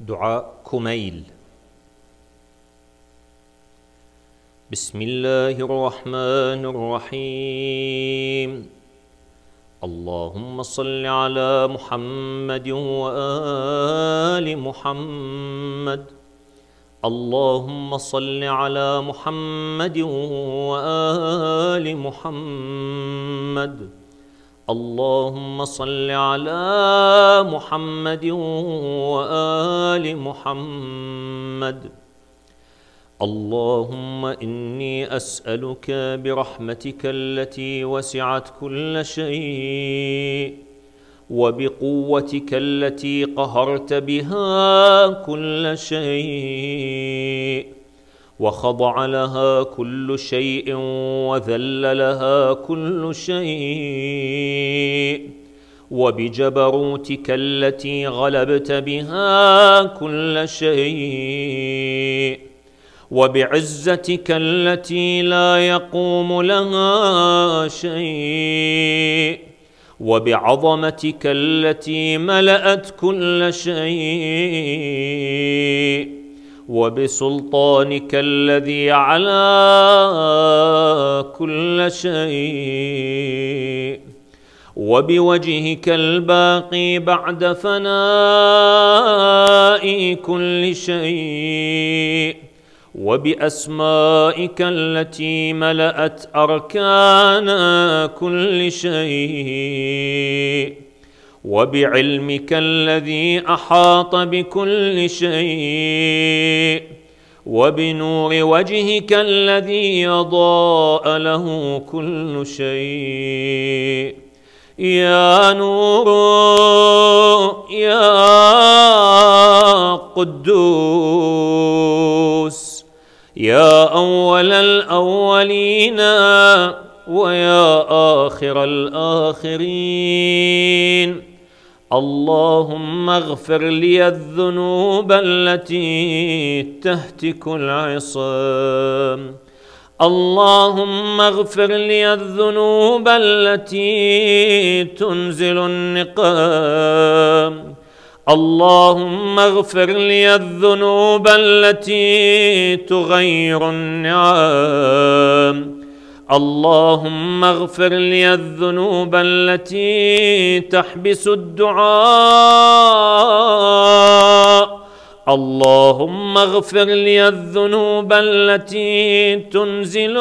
دعاء كميل. بسم الله الرحمن الرحيم. اللهم صل على محمد وآل محمد. اللهم صل على محمد وآل محمد. اللهم صل على محمد وآل محمد. اللهم إني أسألك برحمتك التي وسعت كل شيء وبقوتك التي قهرت بها كل شيء. وخضع لها كل شيء وذل لها كل شيء وبجبروتك التي غلبت بها كل شيء وبعزتك التي لا يقوم لها شيء وبعظمتك التي ملأت كل شيء وبسلطانك الذي على كل شيء. وبوجهك الباقي بعد فناء كل شيء. وبأسمائك التي ملأت أركان كل شيء. وبعلمك الذي أحاط بكل شيء وبنور وجهك الذي اضاء له كل شيء. يا نور يا قدوس يا أول الأولين ويا آخر الآخرين. اللهم اغفر لي الذنوب التي تهتك العصام. اللهم اغفر لي الذنوب التي تنزل النقام. اللهم اغفر لي الذنوب التي تغير النعام. اللهم اغفر لي الذنوب التي تحبس الدعاء. اللهم اغفر لي الذنوب التي تنزل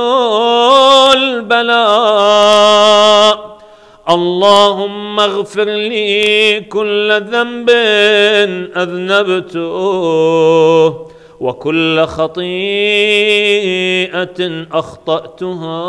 البلاء. اللهم اغفر لي كل ذنب أذنبته. وكل خطيئة أخطأتها.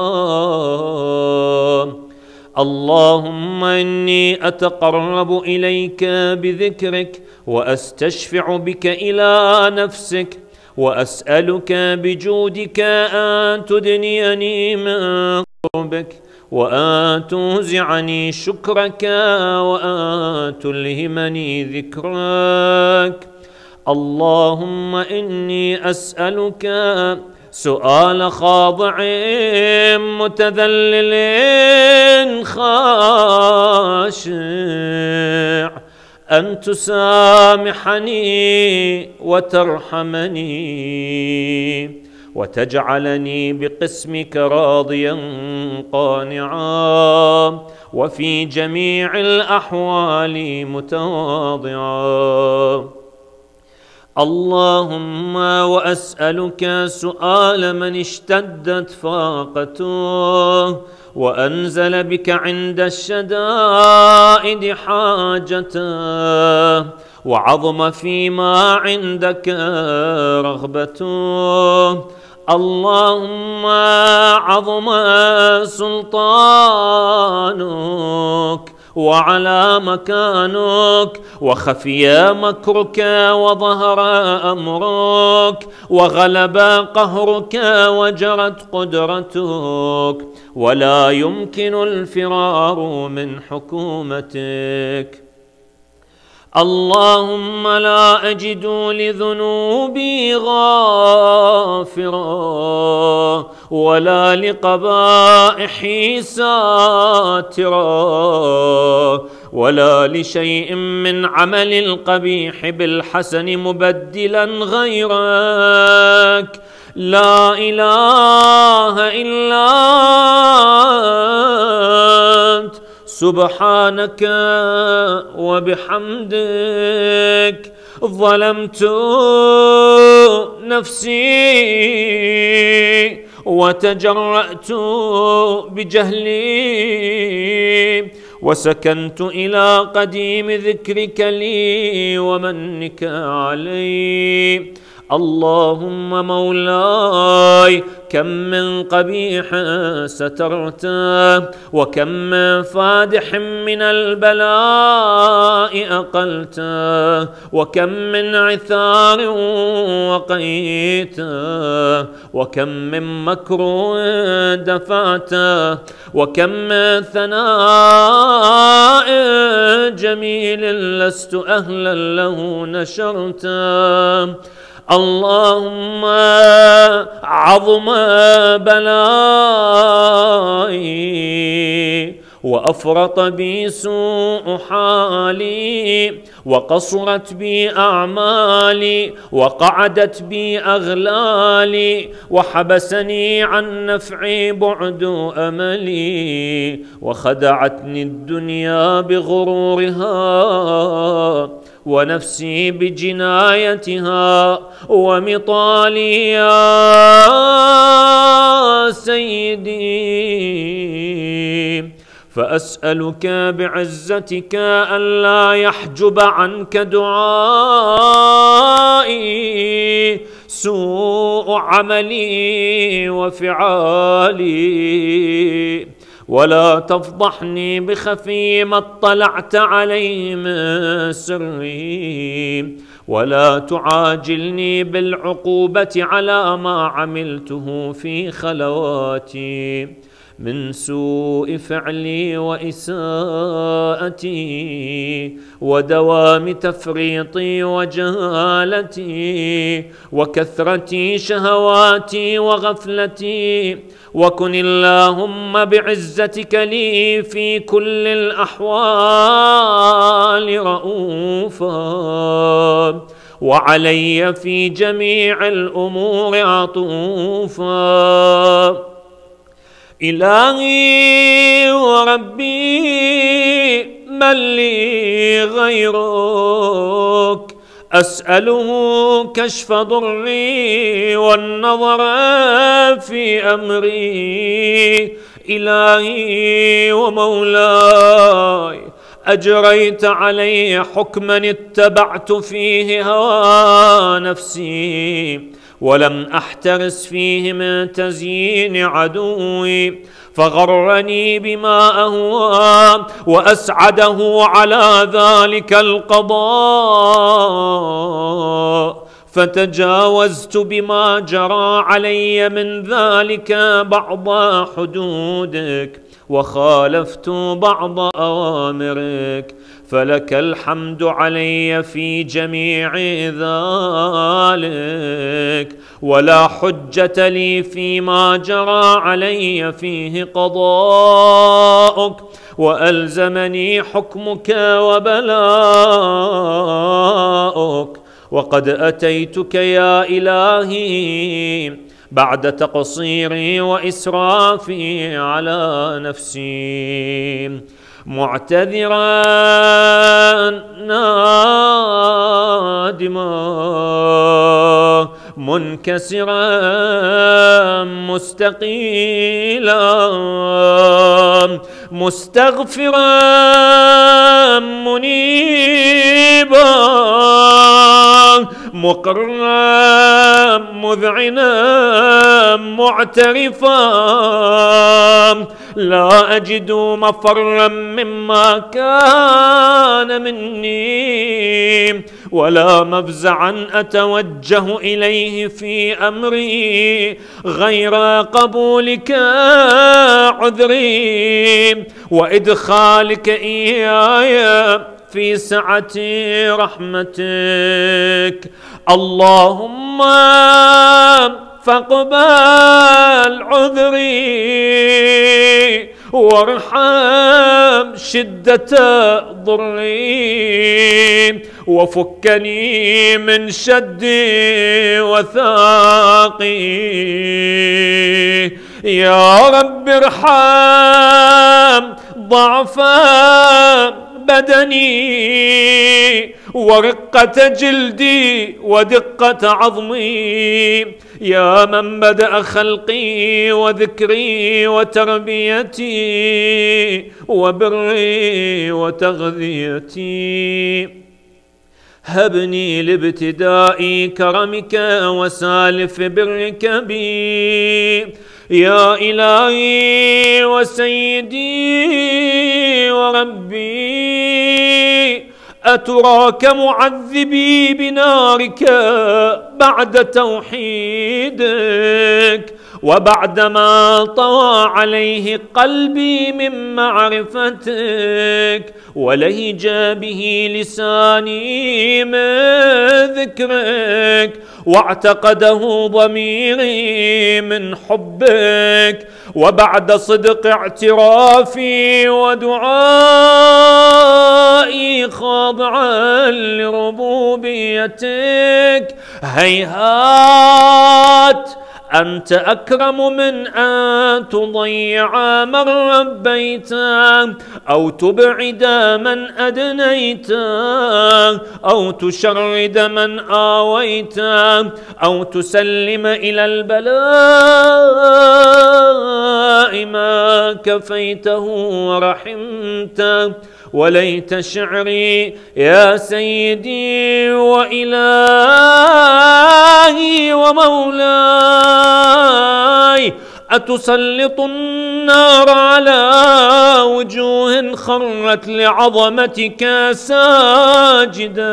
اللهم إني أتقرب إليك بذكرك وأستشفع بك إلى نفسك وأسألك بجودك أن تدنيني من قربك وأن توزعني شكرك وأن تلهمني ذكرك. اللهم إني أسألك سؤال خاضع متذلل خاشع أن تسامحني وترحمني وتجعلني بقسمك راضيا قانعا وفي جميع الأحوال متواضعا. اللهم واسالك سؤال من اشتدت فاقته وانزل بك عند الشدائد حاجته وعظم فيما عندك رغبته اللهم عظم سلطانك وعلى مكانك وخفي مكرك وظهر أمرك وغلب قهرك وجرت قدرتك. ولا يمكن الفرار من حكومتك. اللهم لا أجد لذنوبي غافرا ولا لقبائحي ساترا ولا لشيء من عمل القبيح بالحسن مبدلا غيرك. لا إله إلا أنت. سبحانك وبحمدك ظلمت نفسي وتجرأت بجهلي وسكنت إلى قديم ذكرك لي ومنك علي. اللهم مولاي كم من قبيح سترته وكم من فادح من البلاء أقلته وكم من عثار وقيته وكم من مكروه دفعته وكم من ثناء جميل لست أهلا له نشرته. اللهم عظم بلائي وأفرط بي سوء حالي وقصرت بي أعمالي وقعدت بي أغلالي وحبسني عن نفعي بعد أملي وخدعتني الدنيا بغرورها ونفسي بجنايتها ومطالي يا سيدي. فأسألك بعزتك ألا يحجب عنك دعائي. سوء عملي وفعالي. ولا تفضحني بخفي ما اطلعت عليه من سري. ولا تعاجلني بالعقوبة على ما عملته في خلواتي. من سوء فعلي وإساءتي ودوام تفريطي وجهالتي وكثره شهواتي وغفلتي وكن اللهم بعزتك لي في كل الأحوال رؤوفا وعلي في جميع الأمور عطوفا إلهي وربي من لي غيرك. أسأله كشف ضري والنظر في أمري. إلهي ومولاي أجريت علي حكما اتبعت فيه هوى نفسي ولم أحترس فيه من تزيين عدوي فغرني بما أهوى وأسعده على ذلك القضاء فتجاوزت بما جرى علي من ذلك بعض حدودك. وخالفت بعض أوامرك فلك الحمد علي في جميع ذلك. ولا حجة لي فيما جرى علي فيه قضاؤك وألزمني حكمك وبلاؤك. وقد أتيتك يا إلهي بعد تقصيري وإسرافي على نفسي. معتذرا نادما. منكسرا مستقيلا مستغفرا منيبا مقرا مذعنا معترفا لا أجد مفرا مما كان مني ولا مفزعا أتوجه إليه في أمري غير قبولك عذري وإدخالك إياي في سعة رحمتك. اللهم فاقبل عذري. وارحم شدة ضري وفكني من شدي وثاقي. يا رب ارحم ضعف بدني ورقة جلدي ودقة عظمي. يا من بدأ خلقي وذكري وتربيتي وبري وتغذيتي. هبني لابتداء كرمك وسالف برك بي. يا إلهي وسيدي وربي. أتراك معذبي بنارك بعد توحيدك. وبعدما طوى عليه قلبي من معرفتك ولهج به لساني من ذكرك واعتقده ضميري من حبك. وبعد صدق اعترافي ودعائي خاضعا لربوبيتك هيهات أنت أكرم من أن تضيع من ربيت أو تبعد من أدنيت أو تشرد من آويت أو تسلم إلى البلاء ما كفيته ورحمته وليت شعري يا سيدي وإلهي ومولاي أتسلط النار على وجوه خرت لعظمتك ساجدا.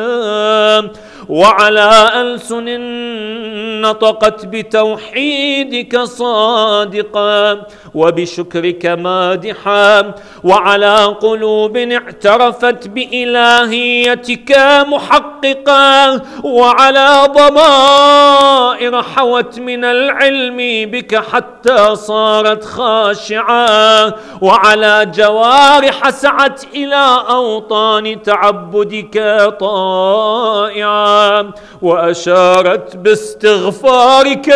وعلى ألسن نطقت بتوحيدك صادقا وبشكرك مادحا وعلى قلوب اعترفت بإلهيتك محققا وعلى ضمائر حوت من العلم بك حتى صارت خاشعة وعلى جوارح سعت إلى أوطان تعبدك طائعا وأشارت باستغفارك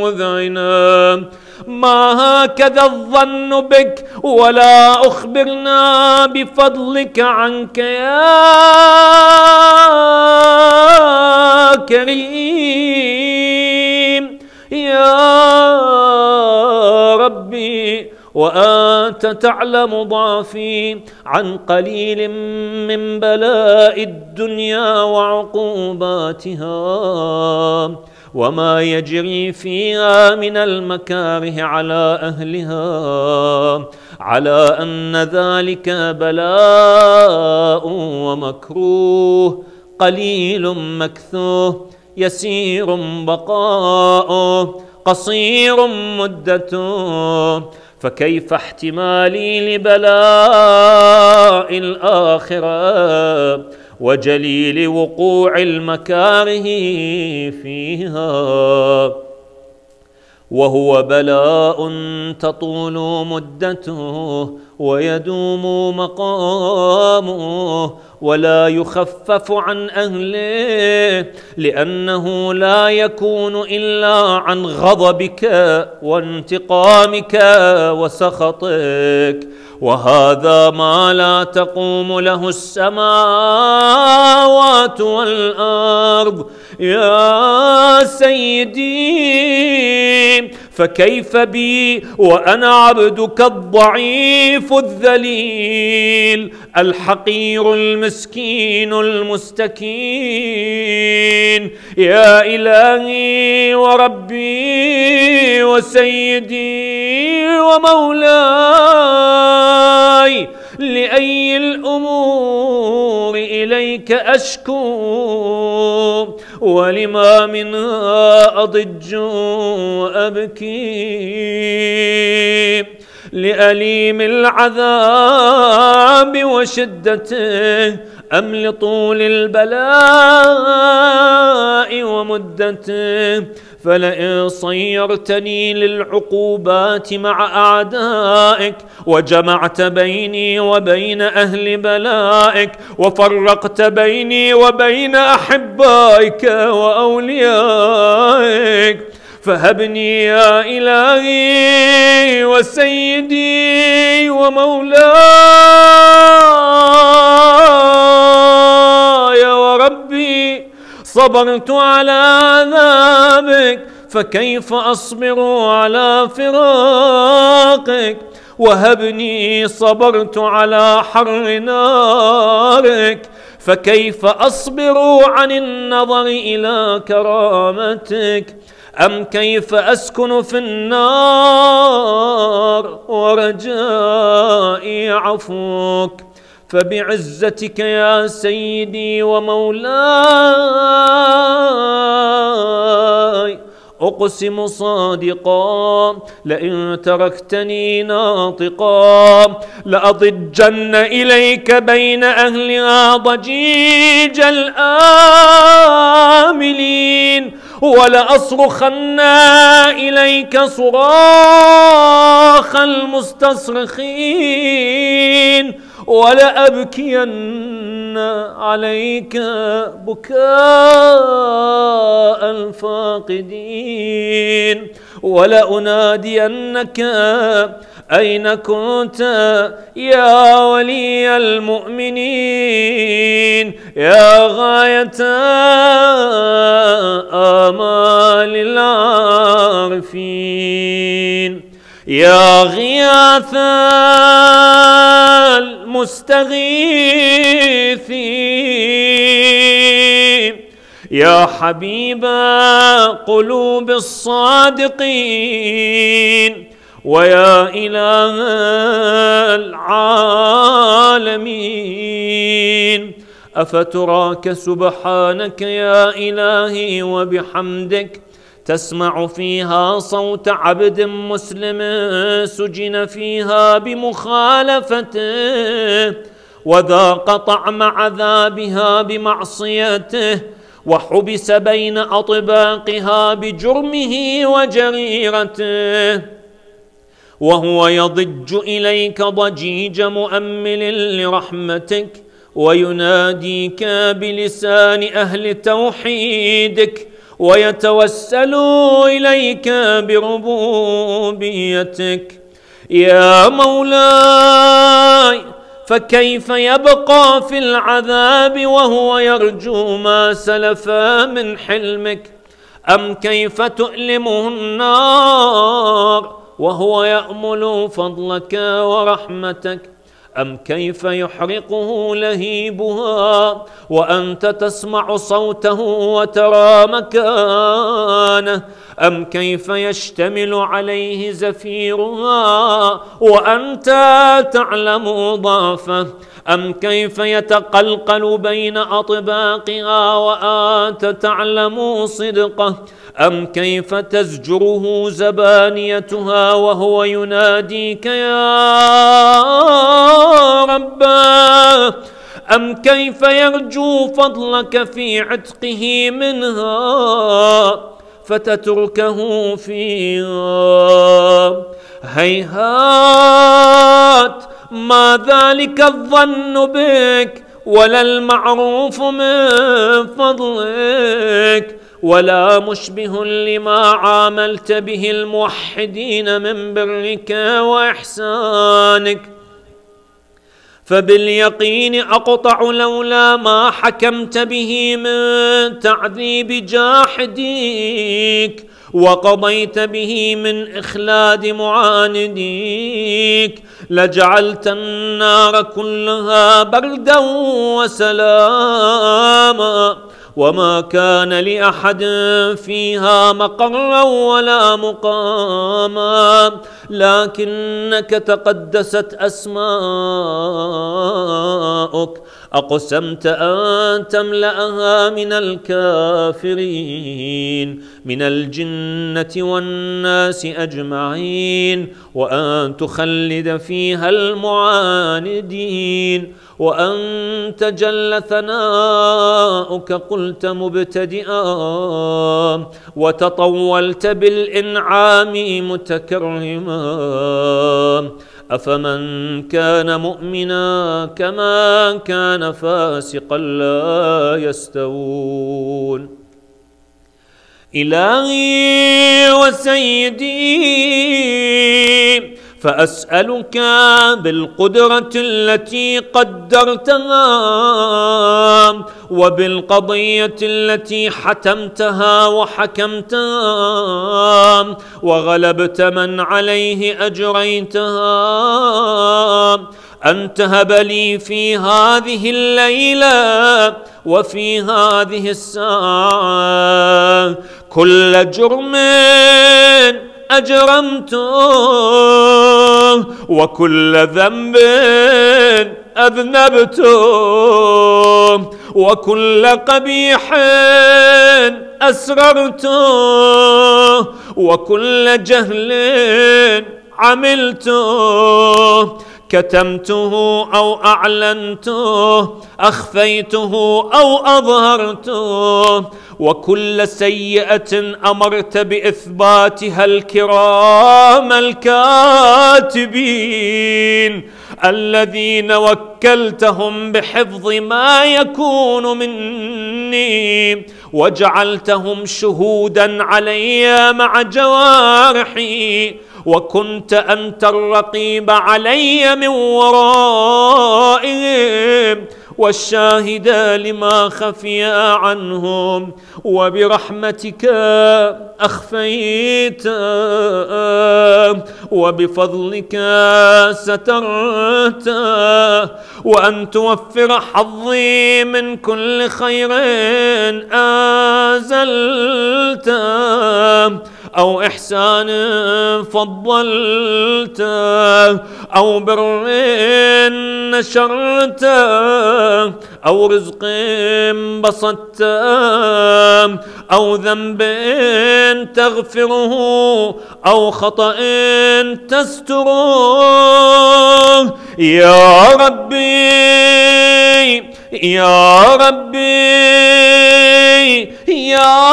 مذعنا. ما هكذا الظن بك ولا أخبرنا بفضلك عنك يا كريم. يا ربي وأنت تعلم ضعفي عن قليل من بلاء الدنيا وعقوباتها. وما يجري فيها من المكاره على أهلها. على أن ذلك بلاء ومكروه. قليل مكثوه يسير بقاؤه قصير مدته. فكيف احتمالي لبلاء الآخرة وجليل وقوع المكاره فيها وهو بلاء تطول مدته ويدوم مقامه ولا يخفف عن أهله لأنه لا يكون إلا عن غضبك وانتقامك وسخطك. وهذا ما لا تقوم له السماوات والأرض. يا سيدي فكيف بي؟ وأنا عبدك الضعيف الذليل الحقير المسكين المستكين. يا إلهي وربي وسيدي ومولاي. أشكو ولما منها أضج وأبكي. لأليم العذاب وشدته أم لطول البلاء ومدته فلئن صيرتني للعقوبات مع أعدائك وجمعت بيني وبين أهل بلائك وفرقت بيني وبين أحبائك وأوليائك فهبني يا إلهي وسيدي ومولاي. صبرت على عذابك فكيف أصبر على فراقك؟ وهبني صبرت على حر نارك فكيف أصبر عن النظر إلى كرامتك؟ أم كيف أسكن في النار ورجائي عفوك؟ فبعزتك يا سيدي ومولاي. أقسم صادقا لئن تركتني ناطقا. لأضجن إليك بين أهلها ضجيج الآملين. ولأصرخن إليك صراخ المستصرخين. ولأبكين عليك بكاء الفاقدين. ولأنادينك أين كنت يا ولي المؤمنين؟ يا غاية آمال العارفين. يا غياث المستغيثين يا حبيب قلوب الصادقين ويا إله العالمين. أفتراك سبحانك يا إلهي وبحمدك تسمع فيها صوت عبد مسلم سجن فيها بمخالفته وذاق طعم عذابها بمعصيته وحبس بين أطباقها بجرمه وجريرته. وهو يضج إليك ضجيج مؤمل لرحمتك ويناديك بلسان أهل توحيدك ويتوسل إليك بربوبيتك. يا مولاي فكيف يبقى في العذاب وهو يرجو ما سلف من حلمك؟ أم كيف تؤلمه النار وهو يأمل فضلك ورحمتك؟ أم كيف يحرقه لهيبها وأنت تسمع صوته وترى مكانه أم كيف يشتمل عليه زفيرها وأنت تعلم ضعفه؟ أم كيف يتقلقل بين أطباقها وأنت تعلم صدقه؟ أم كيف تزجره زبانيتها وهو يناديك يا رب؟ أم كيف يرجو فضلك في عتقه منها؟ فتتركه فيها هيهات ما ذلك الظن بك ولا المعروف من فضلك. ولا مشبه لما عاملت به الموحدين من برك وإحسانك. فباليقين أقطع لولا ما حكمت به من تعذيب جاحديك وقضيت به من إخلاد معانديك لجعلت النار كلها بردا وسلاما وما كان لاحد فيها مقرا ولا مقاما لكنك تقدست اسماؤك. سماؤك أقسمت أن تملأها من الكافرين من الجنة والناس أجمعين وأن تخلد فيها المعاندين وأنت جل ثناؤك قلت مبتدئا وتطولت بالإنعام متكرما. أفمن كان مؤمنا كما كان فاسقا لا يستوون. إلهي وسيدي فأسألك بالقدرة التي قدرتها وبالقضية التي حتمتها وحكمتها وغلبت من عليه أجريتها أن تهب لي في هذه الليلة وفي هذه الساعة كل جرم أجرمته. وكل ذنب أذنبته وكل قبيح أسررته وكل جهل عملته كتمته أو أعلنته أخفيته أو أظهرته. وكل سيئة أمرت بإثباتها الكرام الكاتبين. الذين وكلتهم بحفظ ما يكون مني. وجعلتهم شهودا علي مع جوارحي. وكنت أنت الرقيب علي من ورائهم والشاهد لما خفي عنهم وبرحمتك أخفيت وبفضلك سترت وأن توفر حظي من كل خير آزلت أو إحسان فضلت أو بر نشرت أو رزق بسطت أو ذنب تغفره أو خطأ تستره يا ربي يا ربي يا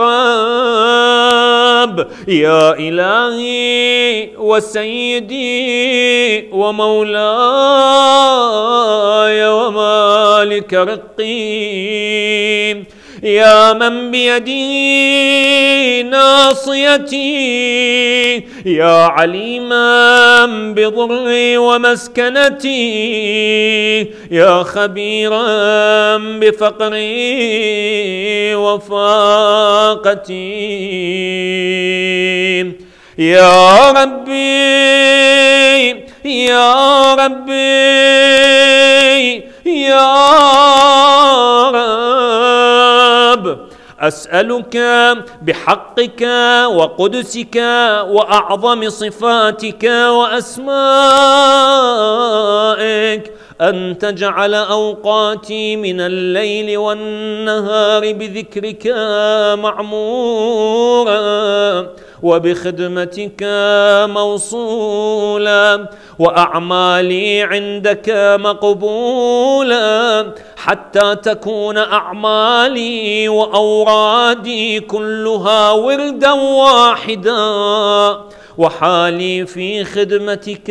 رب يا إلهي وسيدي ومولاي ومالك رقي يا من بيدي ناصيتي يا عليما بضري ومسكنتي يا خبيرا بفقري وفاقتي. يا ربي يا ربي يا رب أسألك بحقك وقدسك وأعظم صفاتك وأسمائك أن تجعل أوقاتي من الليل والنهار بذكرك معمورا وبخدمتك موصولا وأعمالي عندك مقبولا حتى تكون أعمالي وأورادي كلها وردا واحدا وحالي في خدمتك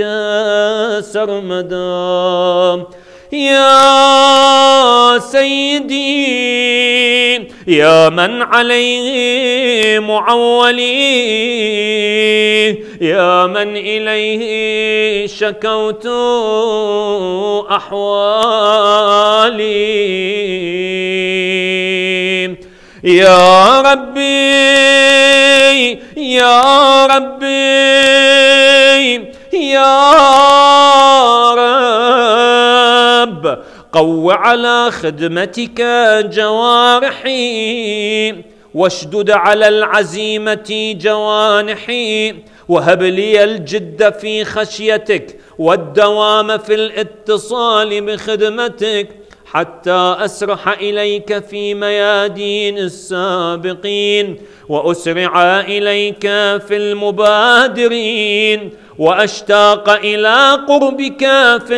سرمدا. يا سيدي يا من عليه معولي. يا من إليه شكوت أحوالي. يا ربي يا ربي يا رب. قو على خدمتك جوارحي واشدد على العزيمة جوانحي. وهب لي الجد في خشيتك والدوام في الاتصال بخدمتك. حتى أسرح إليك في ميادين السابقين وأسرع إليك في المبادرين وأشتاق إلى قربك في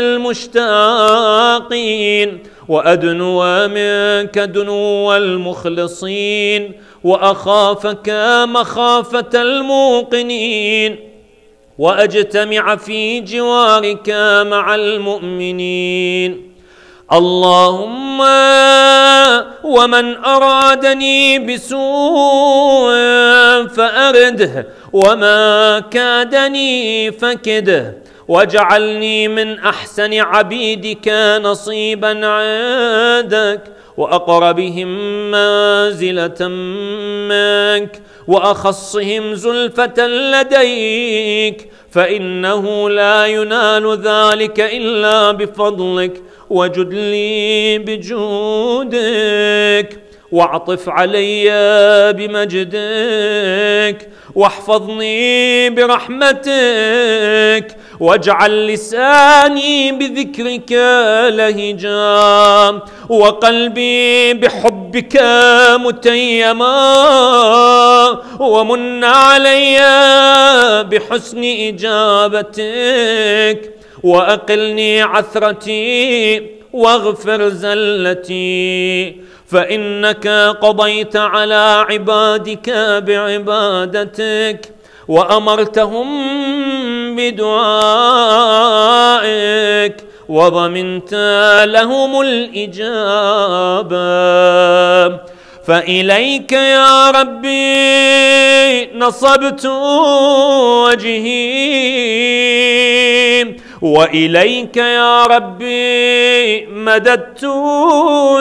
المشتاقين وأدنو منك دنو المخلصين وأخافك مخافة الموقنين وأجتمع في جوارك مع المؤمنين. اللهم ومن أرادني بسوء فأرده وما كادني فكده. واجعلني من أحسن عبيدك نصيبا عندك وأقربهم منزلة منك وأخصهم زلفة لديك. فإنه لا ينال ذلك إلا بفضلك. وجد لي بجودك واعطف علي بمجدك واحفظني برحمتك واجعل لساني بذكرك لهجا وقلبي بحبك متيما ومن علي بحسن إجابتك. وأقلني عثرتي واغفر زلتي فإنك قضيت على عبادك بعبادتك وأمرتهم بدعائك وضمنت لهم الإجابة. فإليك يا ربي نصبت وجهي. وإليك يا ربي مددت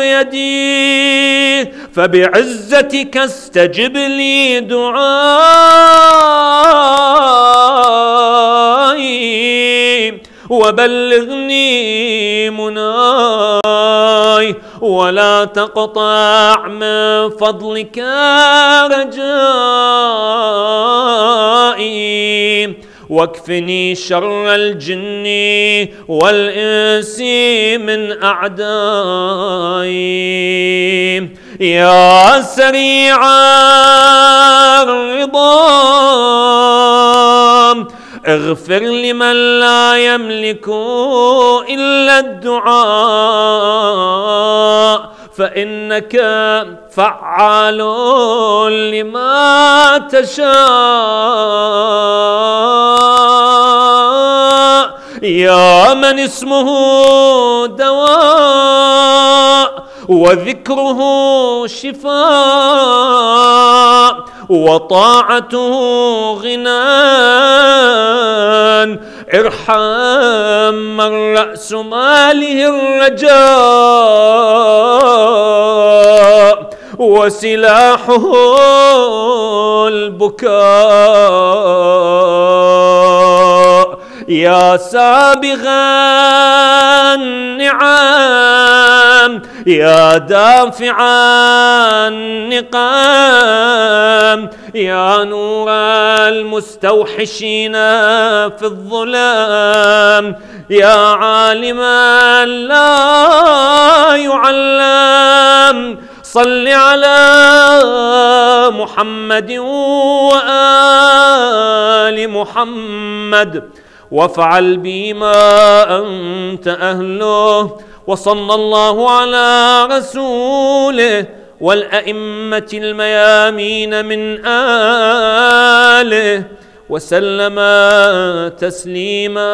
يدي. فبعزتك استجب لي دعائي. وبلغني مناي. ولا تقطع من فضلك رجائي. واكفني شر الجن والإنس من أعدائي. يا سريع الرضا. اغفر لمن لا يملك إلا الدعاء فإنك فعال لما تشاء. يا من اسمه دواء وذكره شفاء وطاعته غنى ارحم من رأس ماله الرجاء وسلاحه البكاء. يا سابغ النعم يا دافع النقام يا نور المستوحشين في الظلام يا عالما لا يعلم. صل على محمد وآل محمد. وافعل بما أنت أهله وصلى الله على رسوله والأئمة الميامين من آله وسلم تسليما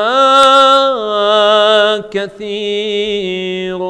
كثيرا.